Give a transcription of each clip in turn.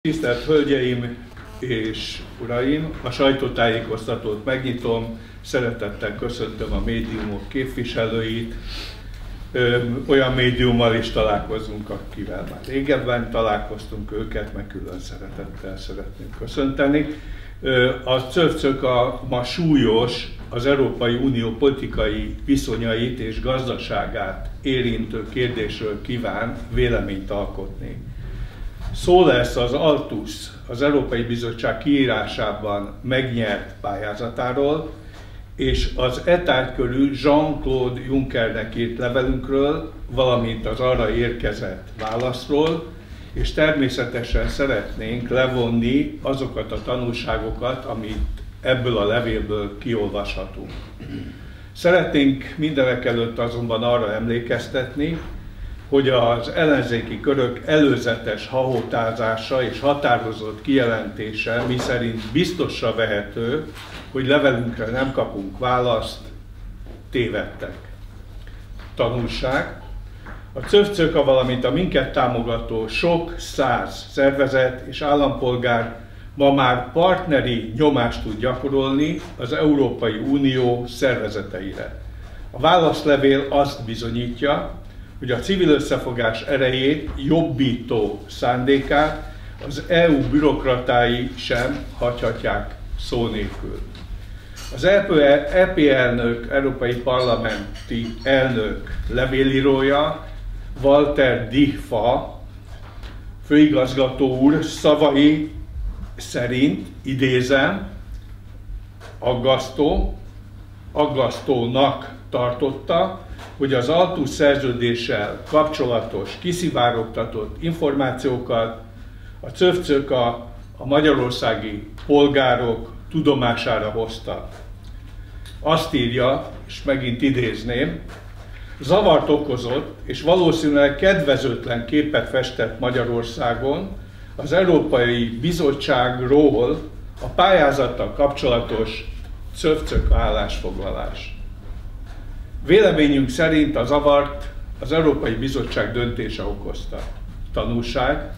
Tisztelt Hölgyeim és Uraim! A sajtótájékoztatót megnyitom, szeretettel köszöntöm a médiumok képviselőit. Olyan médiummal is találkozunk, akivel már régebben találkoztunk őket, meg külön szeretettel szeretném köszönteni. A cöfcök a ma súlyos, az Európai Unió politikai viszonyait és gazdaságát érintő kérdésről kíván véleményt alkotni. Szó lesz az Altus, az Európai Bizottság kiírásában megnyert pályázatáról, és az etár körül Jean-Claude Junckernek írt levelünkről, valamint az arra érkezett válaszról, és természetesen szeretnénk levonni azokat a tanulságokat, amit ebből a levélből kiolvashatunk. Szeretnénk mindenek előtt azonban arra emlékeztetni, hogy az ellenzéki körök előzetes hahotázása és határozott kijelentése, mi szerint biztosra vehető, hogy levelünkre nem kapunk választ, tévedtek. Tanulság. A CÖFCÖKA, valamint a minket támogató sok száz szervezet és állampolgár ma már partneri nyomást tud gyakorolni az Európai Unió szervezeteire. A válaszlevél azt bizonyítja, hogy a civil összefogás erejét, jobbító szándékát az EU bürokratái sem hagyhatják szó nélkül. Az EP, EP elnök, Európai Parlamenti elnök levélírója, Walter Difa, főigazgató úr szavai szerint, idézem, aggasztó, aggasztónak tartotta, hogy az Altus szerződéssel kapcsolatos, kiszivárogtatott információkat a cöfcök a, magyarországi polgárok tudomására hozta. Azt írja, és megint idézném, zavart okozott, és valószínűleg kedvezőtlen képet festett Magyarországon az Európai Bizottságról a pályázattal kapcsolatos cöfcök állásfoglalás. Véleményünk szerint a zavart az Európai Bizottság döntése okozta. Tanulság.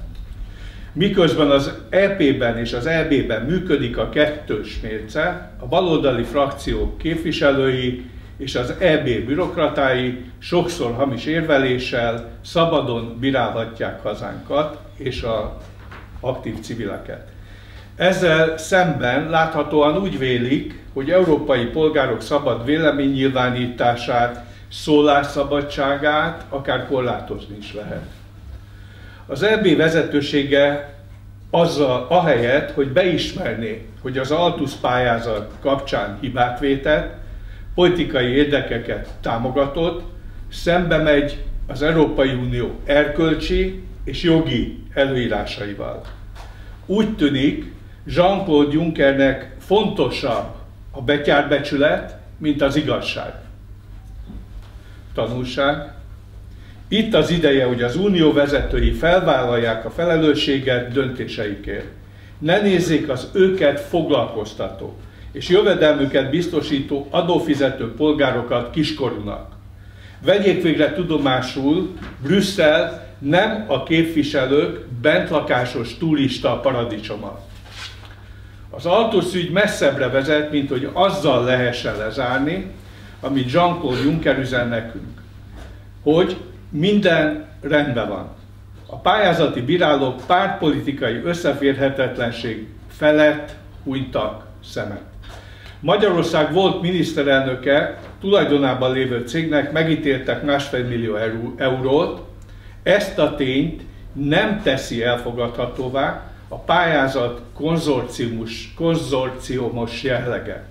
Miközben az EP-ben és az EB-ben működik a kettős mérce, a baloldali frakciók képviselői és az EB bürokratái sokszor hamis érveléssel szabadon bírálhatják hazánkat és a aktív civileket. Ezzel szemben láthatóan úgy vélik, hogy európai polgárok szabad véleménynyilvánítását, szólásszabadságát akár korlátozni is lehet. Az EB vezetősége azzal, ahelyett, hogy beismerné, hogy az Altus pályázat kapcsán hibát vétett, politikai érdekeket támogatott, szembe megy az Európai Unió erkölcsi és jogi előírásaival. Úgy tűnik, Jean-Claude Junckernek fontosabb a betyárbecsület, mint az igazság. Tanulság. Itt az ideje, hogy az unió vezetői felvállalják a felelősséget döntéseikért. Ne nézzék az őket foglalkoztató és jövedelmüket biztosító adófizető polgárokat kiskorúnak. Vegyék végre tudomásul, Brüsszel nem a képviselők bentlakásos turista paradicsoma. Az Altus ügy messzebbre vezet, mint hogy azzal lehessen lezárni, amit Jean-Claude Juncker üzen nekünk, hogy minden rendben van. A pályázati bírálók pártpolitikai összeférhetetlenség felett hunytak szemet. Magyarország volt miniszterelnöke tulajdonában lévő cégnek megítéltek másfél millió eurót. Ezt a tényt nem teszi elfogadhatóvá, a pályázat konzorciumos, konzorciumos jellege.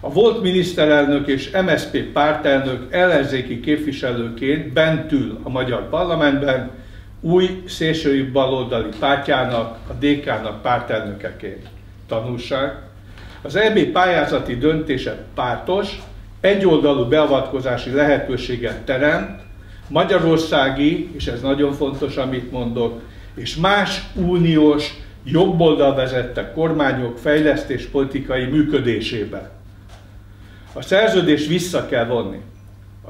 A volt miniszterelnök és MSZP pártelnök ellenzéki képviselőként bent ül a magyar parlamentben, új szélsőjobb baloldali pártjának, a DK-nak pártelnökeként. Tanulság. Az EB pályázati döntése pártos, egyoldalú beavatkozási lehetőséget teremt, magyarországi, és ez nagyon fontos, amit mondok, és más uniós jobboldal vezette kormányok fejlesztés politikai működésébe. A szerződést vissza kell vonni.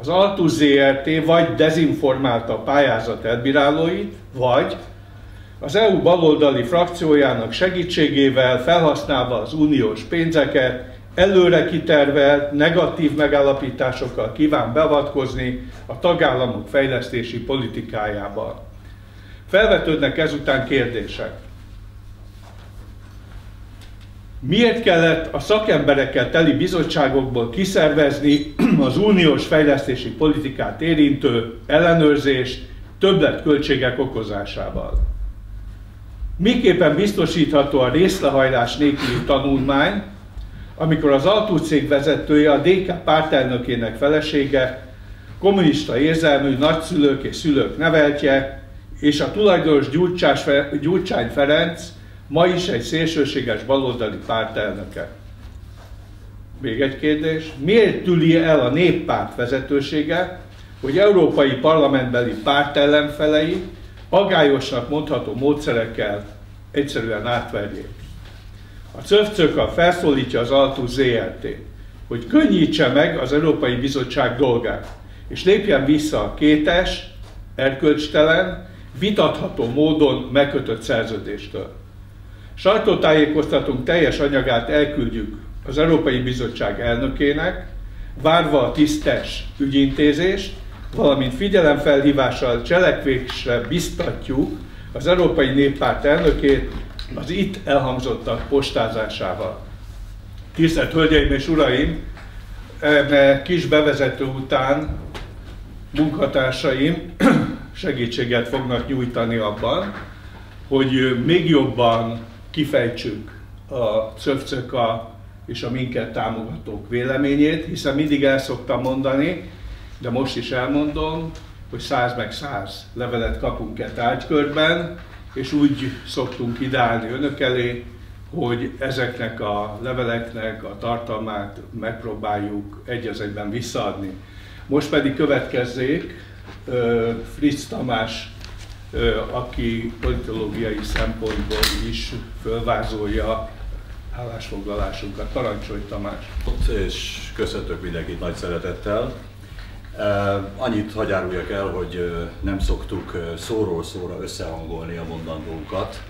Az Altus ZRT vagy dezinformálta a pályázat elbírálóit, vagy az EU baloldali frakciójának segítségével felhasználva az uniós pénzeket, előre kitervelt negatív megállapításokkal kíván beavatkozni a tagállamok fejlesztési politikájába. Felvetődnek ezután kérdések. Miért kellett a szakemberekkel teli bizottságokból kiszervezni az uniós fejlesztési politikát érintő ellenőrzést többletköltségek okozásával? Miképpen biztosítható a részlehajlás nélküli tanulmány, amikor az autócég vezetője, a DK pártelnökének felesége, kommunista érzelmű nagyszülők és szülők neveltje, és a tulajdonos Gyurcsány Ferenc ma is egy szélsőséges baloldali pártelnöke. Még egy kérdés. Miért tüli el a néppárt vezetősége, hogy európai parlamentbeli párt ellenfelei agályosnak mondható módszerekkel egyszerűen átverjék? A CÖFCÖKA felszólítja az Altus ZRT, hogy könnyítse meg az Európai Bizottság dolgát, és lépjen vissza a kétes, erkölcstelen, vitatható módon megkötött szerződéstől. Sajtótájékoztatunk teljes anyagát elküldjük az Európai Bizottság elnökének, várva a tisztes ügyintézést, valamint figyelemfelhívással cselekvésre biztatjuk az Európai Néppárt elnökét az itt elhangzottak postázásával. Tisztelt Hölgyeim és Uraim, eme kis bevezető után munkatársaim segítséget fognak nyújtani abban, hogy még jobban kifejtsük a cöfcöka és a minket támogatók véleményét, hiszen mindig el szoktam mondani, de most is elmondom, hogy száz meg száz levelet kapunk-e tárgykörben, és úgy szoktunk ideálni önök elé, hogy ezeknek a leveleknek a tartalmát megpróbáljuk egy egyben visszaadni. Most pedig következzék Fritz Tamás, aki politológiai szempontból is fölvázolja állásfoglalásunkat. Parancsolj Tamás! És köszöntök mindenkit nagy szeretettel. Annyit hagyáruljak el, hogy nem szoktuk szóról szóra összehangolni a mondandónkat,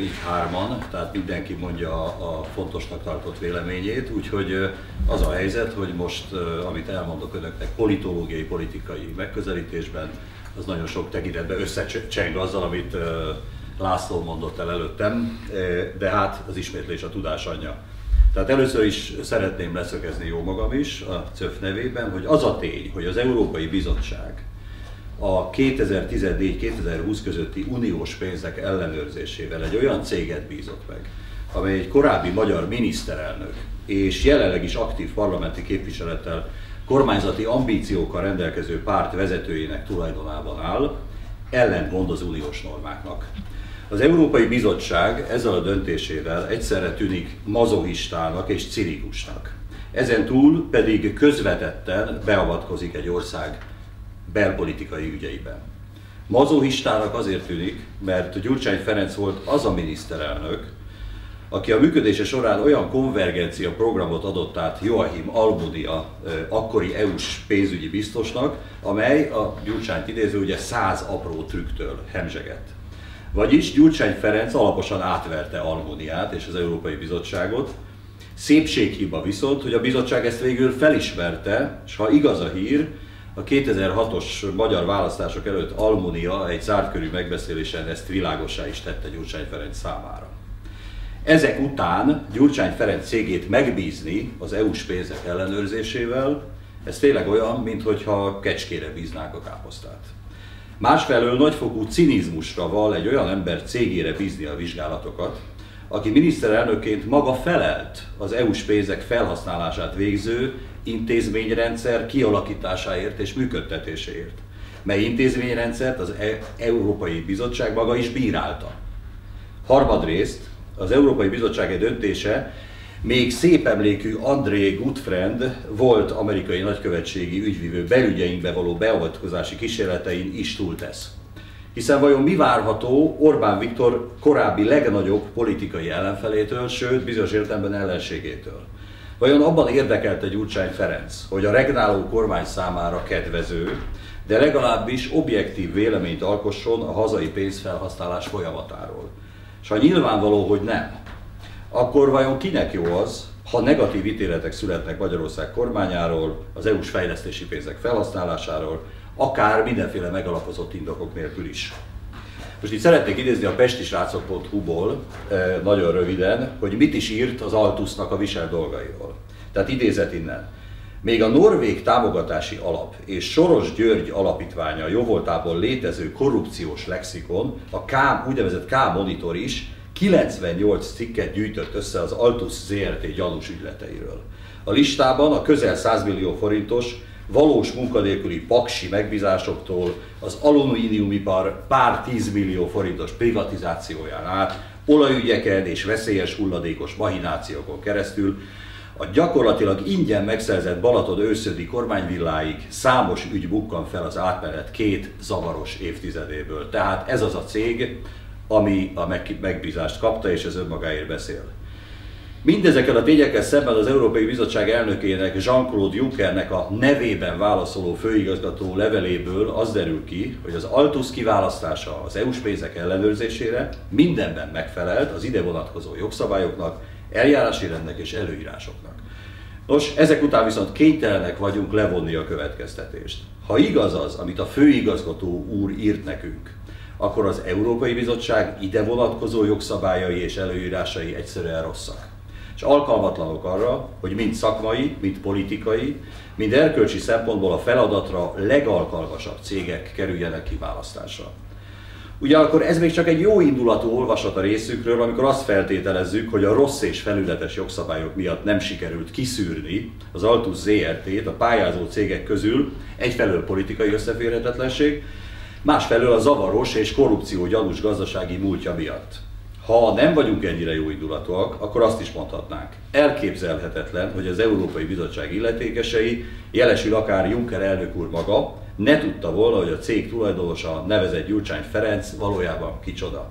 így hárman, tehát mindenki mondja a fontosnak tartott véleményét, úgyhogy az a helyzet, hogy most, amit elmondok önöknek politológiai, politikai megközelítésben, az nagyon sok tekintetben összecseng azzal, amit László mondott el előttem, de hát az ismétlés a tudás anyja. Tehát először is szeretném leszögezni jó magam is a CÖF nevében, hogy az a tény, hogy az Európai Bizottság a 2014-2020 közötti uniós pénzek ellenőrzésével egy olyan céget bízott meg, amely egy korábbi magyar miniszterelnök és jelenleg is aktív parlamenti képviselettel kormányzati ambíciókkal rendelkező párt vezetőjének tulajdonában áll, ellentmond az uniós normáknak. Az Európai Bizottság ezzel a döntésével egyszerre tűnik mazohistának és cinikusnak. Ezen túl pedig közvetetten beavatkozik egy ország belpolitikai ügyeiben. Mazohistának azért tűnik, mert Gyurcsány Ferenc volt az a miniszterelnök, aki a működése során olyan konvergencia programot adott át Joachim Almunia, akkori EU-s pénzügyi biztosnak, amely a Gyurcsányt idéző ugye száz apró trükktől hemzsegett. Vagyis Gyurcsány Ferenc alaposan átverte Almuniát és az Európai Bizottságot, Szépséghiba viszont, hogy a bizottság ezt végül felismerte, és ha igaz a hír, a 2006-os magyar választások előtt Almunia egy zártkörű megbeszélésen ezt világosá is tette Gyurcsány Ferenc számára. Ezek után Gyurcsány Ferenc cégét megbízni az EU-s pénzek ellenőrzésével, ez tényleg olyan, mintha kecskére bíznák a káposztát. Másfelől nagyfokú cinizmusra val egy olyan ember cégére bízni a vizsgálatokat, aki miniszterelnökként maga felelt az EU-s pénzek felhasználását végző intézményrendszer kialakításáért és működtetéséért, mely intézményrendszert az e Európai Bizottság maga is bírálta. Harmadrészt az Európai Bizottság egy döntése még szép emlékű André Gutfriend volt amerikai nagykövetségi ügyvívő belügyeinkbe való beavatkozási kísérletein is túltesz. Hiszen vajon mi várható Orbán Viktor korábbi legnagyobb politikai ellenfelétől, sőt bizonyos értelemben ellenségétől? Vajon abban érdekelte Gyurcsány Ferenc, hogy a regnáló kormány számára kedvező, de legalábbis objektív véleményt alkosson a hazai pénzfelhasználás folyamatáról. És ha nyilvánvaló, hogy nem, akkor vajon kinek jó az, ha negatív ítéletek születnek Magyarország kormányáról, az EU-s fejlesztési pénzek felhasználásáról, akár mindenféle megalapozott indokok nélkül is. Most itt szeretnék idézni a pestisrácok.hu-ból nagyon röviden, hogy mit is írt az Altusznak a visel dolgairól. Tehát idézet innen. Még a Norvég támogatási alap és Soros György alapítványa jóvoltából létező korrupciós lexikon, a K, úgynevezett K-monitor is 98 cikket gyűjtött össze az Altus ZRT gyanús ügyleteiről. A listában a közel 100 millió forintos valós munkanélküli paksi megbízásoktól az alumíniumipar pár 10 millió forintos privatizációján át, olajügyeken és veszélyes hulladékos mahinációkon keresztül a gyakorlatilag ingyen megszerzett Balaton őszödi kormányvilláig számos ügy bukkan fel az átmenet két zavaros évtizedéből. Tehát ez az a cég, ami a megbízást kapta, és ez önmagáért beszél. Mindezekkel a tényekkel szemben az Európai Bizottság elnökének, Jean-Claude Junckernek a nevében válaszoló főigazgató leveléből az derül ki, hogy az Altus kiválasztása az EU-s pénzek ellenőrzésére mindenben megfelelt az ide vonatkozó jogszabályoknak, eljárási rendnek és előírásoknak. Nos, ezek után viszont kénytelenek vagyunk levonni a következtetést. Ha igaz az, amit a főigazgató úr írt nekünk, akkor az Európai Bizottság ide vonatkozó jogszabályai és előírásai egyszerűen rosszak. És alkalmatlanok arra, hogy mind szakmai, mind politikai, mind erkölcsi szempontból a feladatra legalkalmasabb cégek kerüljenek kiválasztásra. Ugyanakkor ez még csak egy jó indulatú olvasat a részükről, amikor azt feltételezzük, hogy a rossz és felületes jogszabályok miatt nem sikerült kiszűrni az Altus ZRT-t a pályázó cégek közül egyfelől politikai összeférhetetlenség, másfelől a zavaros és korrupció gyanús gazdasági múltja miatt. Ha nem vagyunk ennyire jó indulatúak, akkor azt is mondhatnánk. Elképzelhetetlen, hogy az Európai Bizottság illetékesei, jelesül akár Juncker elnök úr maga, ne tudta volna, hogy a cég tulajdonosa nevezett Gyurcsány Ferenc valójában kicsoda.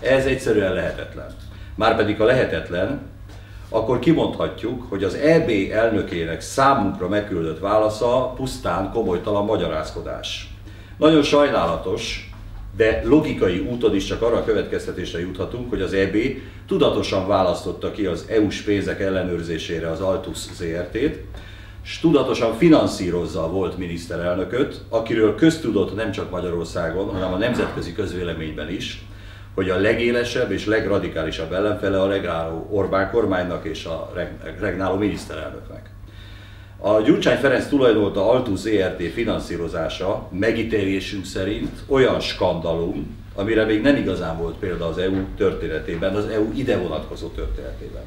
Ez egyszerűen lehetetlen. Márpedig a lehetetlen, akkor kimondhatjuk, hogy az EB elnökének számunkra megküldött válasza pusztán komolytalan magyarázkodás. Nagyon sajnálatos, de logikai úton is csak arra a következtetésre juthatunk, hogy az EB tudatosan választotta ki az EU-s pénzek ellenőrzésére az Altus ZRT-t, és tudatosan finanszírozza a volt miniszterelnököt, akiről köztudott nem csak Magyarországon, hanem a nemzetközi közvéleményben is, hogy a legélesebb és legradikálisabb ellenfele a regnáló Orbán kormánynak és a regnáló miniszterelnöknek. A Gyurcsány Ferenc tulajdonolta Altus ZRT finanszírozása megítélésünk szerint olyan skandalum, amire még nem igazán volt példa az EU történetében, az EU ide vonatkozó történetében.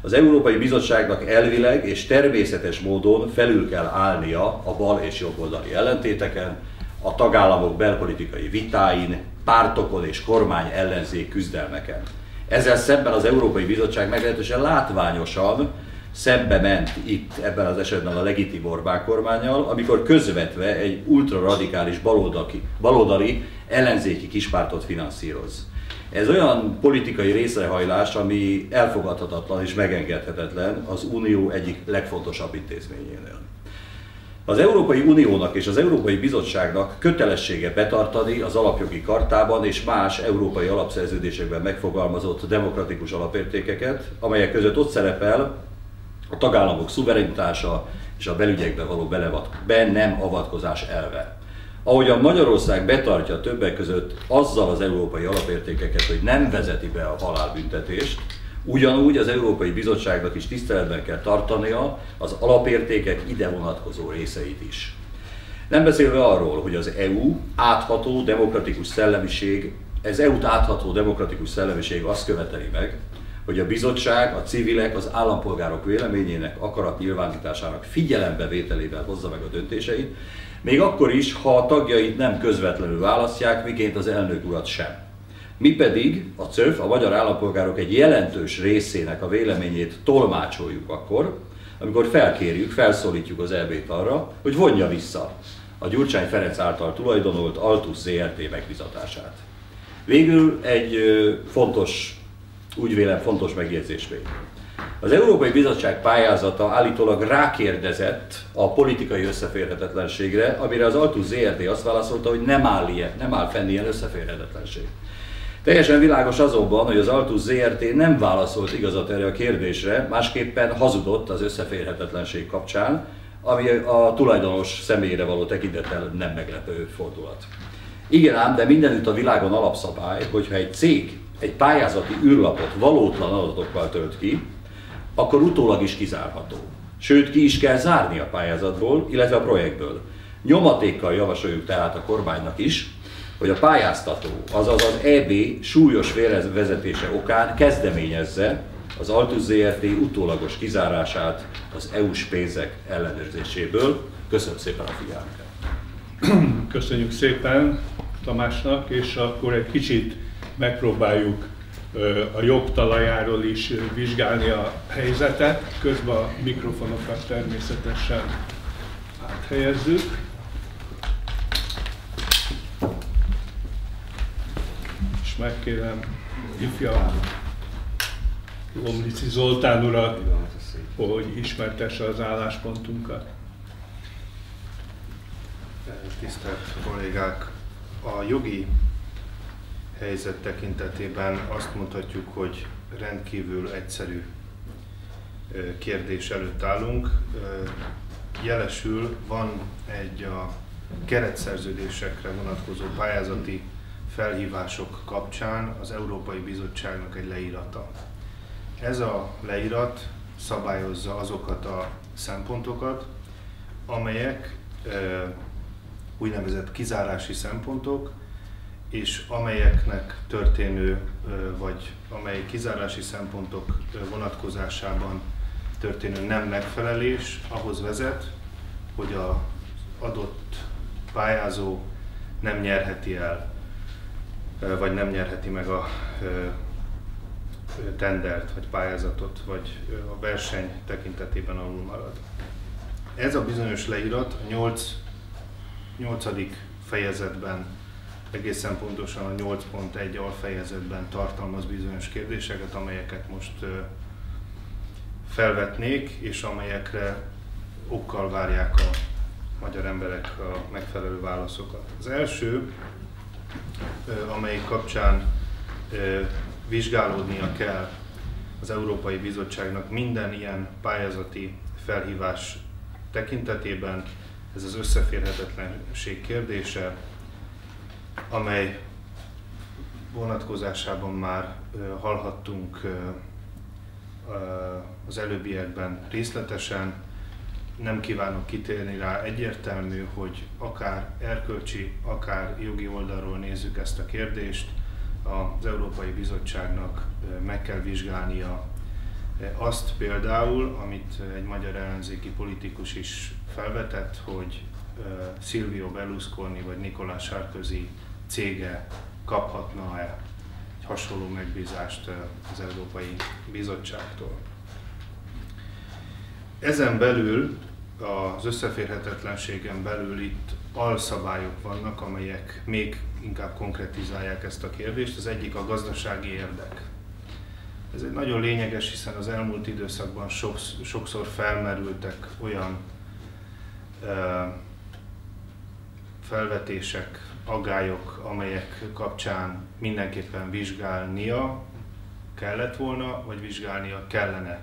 Az Európai Bizottságnak elvileg és természetes módon felül kell állnia a bal és jobboldali ellentéteken, a tagállamok belpolitikai vitáin, pártokon és kormány ellenzék küzdelmeken. Ezzel szemben az Európai Bizottság meglehetősen látványosan szembe ment itt ebben az esetben a legitim Orbán kormányjal, amikor közvetve egy ultraradikális baloldali, baloldali ellenzéki kispártot finanszíroz. Ez olyan politikai részrehajlás, ami elfogadhatatlan és megengedhetetlen az Unió egyik legfontosabb intézményénél. Az Európai Uniónak és az Európai Bizottságnak kötelessége betartani az alapjogi kartában és más európai alapszerződésekben megfogalmazott demokratikus alapértékeket, amelyek között ott szerepel a tagállamok szuverenitása és a belügyekbe való be nem avatkozás elve. Ahogy a Magyarország betartja többek között azzal az európai alapértékeket, hogy nem vezeti be a halálbüntetést, ugyanúgy az Európai Bizottságnak is tiszteletben kell tartania az alapértékek ide vonatkozó részeit is. Nem beszélve arról, hogy az EU átható demokratikus szellemiség, ez EU-t átható demokratikus szellemiség azt követeli meg, hogy a bizottság a civilek, az állampolgárok véleményének, akarat nyilvánításának figyelembevételével hozza meg a döntéseit, még akkor is, ha a tagjait nem közvetlenül választják, miként az elnök urat sem. Mi pedig, a CÖF, a magyar állampolgárok egy jelentős részének a véleményét tolmácsoljuk akkor, amikor felkérjük, felszólítjuk az EB-t arra, hogy vonja vissza a Gyurcsány Ferenc által tulajdonolt Altus ZRT megbizatását. Végül egy fontos, úgy vélem fontos megjegyzés még. Az Európai Bizottság pályázata állítólag rákérdezett a politikai összeférhetetlenségre, amire az Altus ZRT azt válaszolta, hogy nem áll, ilyen, nem áll fenn ilyen összeférhetetlenség. Teljesen világos azonban, hogy az Altus ZRT nem válaszolt igazat erre a kérdésre, másképpen hazudott az összeférhetetlenség kapcsán, ami a tulajdonos személyére való tekintettel nem meglepő fordulat. Igen ám, de mindenütt a világon alapszabály, hogyha egy cég egy pályázati űrlapot valótlan adatokkal tölt ki, akkor utólag is kizárható. Sőt, ki is kell zárni a pályázatból, illetve a projektből. Nyomatékkal javasoljuk tehát a kormánynak is, hogy a pályáztató, azaz az EB súlyos félrevezetése okán kezdeményezze az Altus ZRT utólagos kizárását az EU-s pénzek ellenőrzéséből. Köszönöm szépen a figyelmüket! Köszönjük szépen Tamásnak, és akkor egy kicsit megpróbáljuk a jogtalajáról is vizsgálni a helyzetet, közben a mikrofonokat természetesen áthelyezzük. És megkérem ifja Lomlici Zoltán urat, hogy ismertesse az álláspontunkat. Tisztelt kollégák! A jogi helyzet tekintetében azt mondhatjuk, hogy rendkívül egyszerű kérdés előtt állunk. Jelesül van egy a keretszerződésekre vonatkozó pályázati felhívások kapcsán az Európai Bizottságnak egy leírata. Ez a leírat szabályozza azokat a szempontokat, amelyek úgynevezett kizárási szempontok, és amelyeknek történő, vagy amely kizárási szempontok vonatkozásában történő nem megfelelés ahhoz vezet, hogy az adott pályázó nem nyerheti el, vagy nem nyerheti meg a tendert, vagy pályázatot, vagy a verseny tekintetében alul marad. Ez a bizonyos leírat a 8. 8. fejezetben egészen pontosan a 8.1 alfejezetben tartalmaz bizonyos kérdéseket, amelyeket most felvetnék, és amelyekre okkal várják a magyar emberek a megfelelő válaszokat. Az első, amely kapcsán vizsgálódnia kell az Európai Bizottságnak minden ilyen pályázati felhívás tekintetében, ez az összeférhetetlenség kérdése, amely vonatkozásában már hallhattunk az előbbiekben részletesen. Nem kívánok kitérni rá, egyértelmű, hogy akár erkölcsi, akár jogi oldalról nézzük ezt a kérdést, az Európai Bizottságnak meg kell vizsgálnia azt például, amit egy magyar ellenzéki politikus is felvetett, hogy Silvio Berlusconi vagy Nicolás Sarkozy cége kaphatna-e egy hasonló megbízást az Európai Bizottságtól. Ezen belül, az összeférhetetlenségen belül itt alszabályok vannak, amelyek még inkább konkretizálják ezt a kérdést. Az egyik a gazdasági érdek. Ez egy nagyon lényeges, hiszen az elmúlt időszakban sokszor felmerültek olyan felvetések, agályok, amelyek kapcsán mindenképpen vizsgálnia kellett volna, vagy vizsgálnia kellene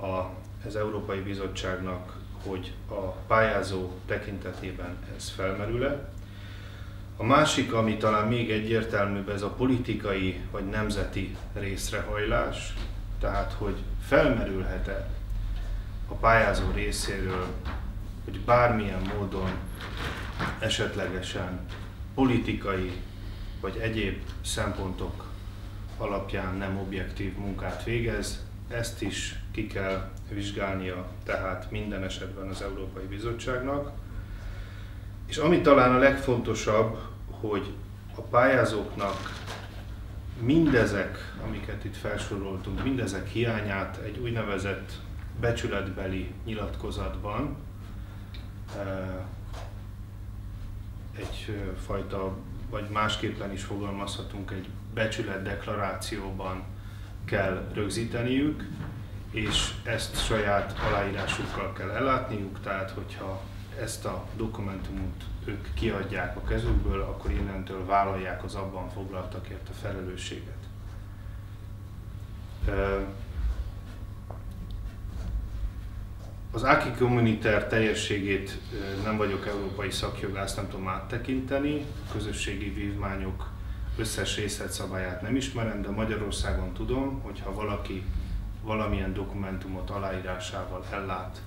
a, az Európai Bizottságnak, hogy a pályázó tekintetében ez felmerül-e. A másik, ami talán még egyértelműbb, ez a politikai vagy nemzeti részrehajlás, tehát hogy felmerülhet-e a pályázó részéről, hogy bármilyen módon esetlegesen politikai vagy egyéb szempontok alapján nem objektív munkát végez, ezt is ki kell vizsgálnia tehát minden esetben az Európai Bizottságnak. És ami talán a legfontosabb, hogy a pályázóknak mindezek, amiket itt felsoroltunk, mindezek hiányát egy úgynevezett becsületbeli nyilatkozatban egyfajta, vagy másképpen is fogalmazhatunk, egy becsület deklarációban kell rögzíteniük, és ezt saját aláírásukkal kell ellátniuk, tehát hogyha ezt a dokumentumot ők kiadják a kezükből, akkor innentől vállalják az abban foglaltakért a felelősséget. Az AKI kommuniter teljességét nem vagyok európai szakjogász, nem tudom áttekinteni, közösségi vívmányok összes részletszabályát nem ismerem, de Magyarországon tudom, hogy ha valaki valamilyen dokumentumot aláírásával ellát,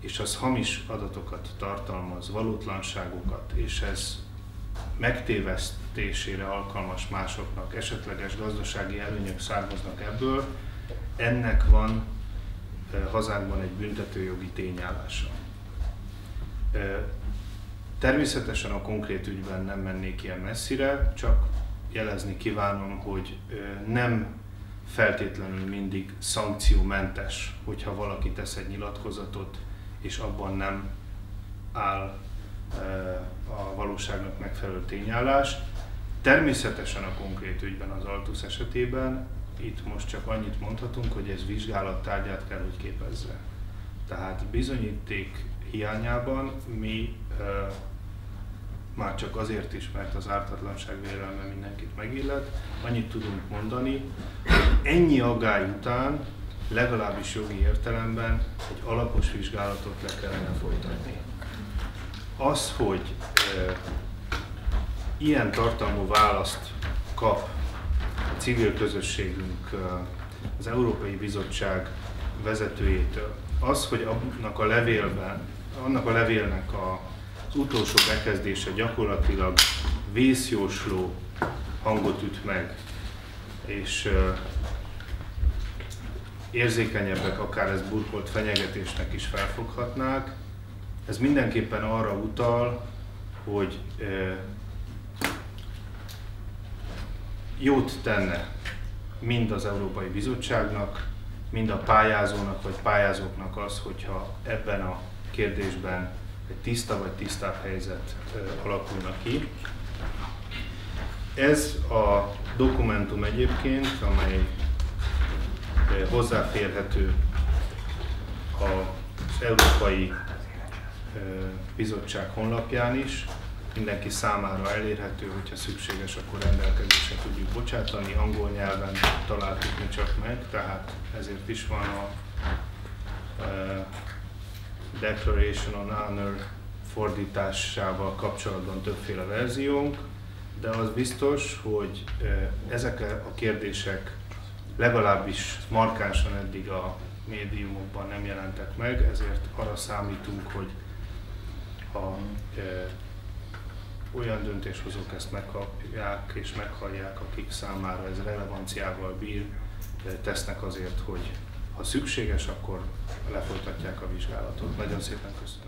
és az hamis adatokat tartalmaz, valótlanságokat, és ez megtévesztésére alkalmas másoknak, esetleges gazdasági előnyök származnak ebből, ennek van hazánkban egy büntetőjogi tényállása. Természetesen a konkrét ügyben nem mennék ilyen messzire, csak jelezni kívánom, hogy nem feltétlenül mindig szankciómentes, hogyha valaki tesz egy nyilatkozatot, és abban nem áll a valóságnak megfelelő tényállás. Természetesen a konkrét ügyben az Altus esetében itt most csak annyit mondhatunk, hogy ez vizsgálat tárgyát kell, hogy képezze. Tehát bizonyíték hiányában mi már csak azért is, mert az ártatlanság vélelme mindenkit megillet, annyit tudunk mondani, hogy ennyi aggály után legalábbis jogi értelemben egy alapos vizsgálatot le kellene folytatni. Az, hogy e, ilyen tartalmú választ kap civil közösségünk az Európai Bizottság vezetőjétől, az, hogy annak a levélben, annak a levélnek a az utolsó bekezdése gyakorlatilag vészjósló hangot üt meg, és érzékenyebbek, akár ez burkolt fenyegetésnek is felfoghatnák. Ez mindenképpen arra utal, hogy jót tenne mind az Európai Bizottságnak, mind a pályázónak vagy pályázóknak az, hogyha ebben a kérdésben egy tiszta vagy tisztább helyzet alakulna ki. Ez a dokumentum egyébként, amely hozzáférhető az Európai Bizottság honlapján is, mindenki számára elérhető, hogyha szükséges, akkor rendelkezésre tudjuk bocsátani. Angol nyelven találtuk mi csak meg, tehát ezért is van a Declaration on Honor fordításával kapcsolatban többféle verziónk, de az biztos, hogy ezek a kérdések legalábbis markánsan eddig a médiumokban nem jelentek meg, ezért arra számítunk, hogy ha e, olyan döntéshozók ezt megkapják és meghallják, akik számára ez relevanciával bír, tesznek azért, hogy ha szükséges, akkor lefolytatják a vizsgálatot. Nagyon szépen köszönöm.